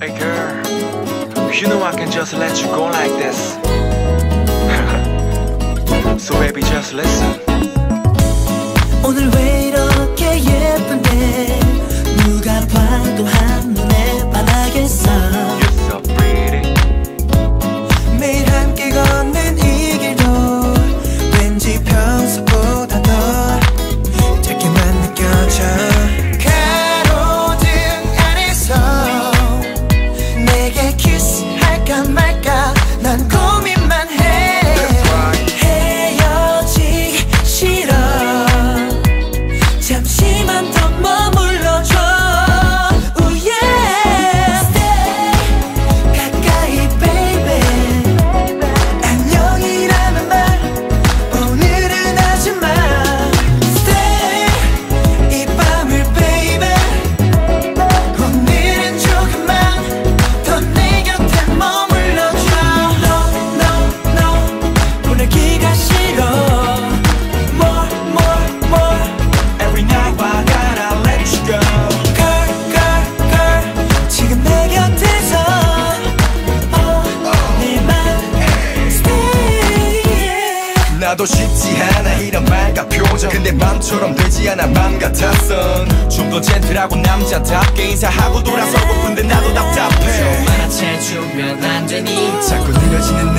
Hey girl, you know I can just let you go like this. so baby, just listen. 나도 쉽지 않아. 이런 말과 표정. 근데 맘처럼 되지 않아. 맘 같았어. 좀 더 젠틀하고 남자답게 인사하고 돌아서고픈데 나도 답답해. 만화채 주면 안 되니. 자꾸 느려지는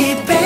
e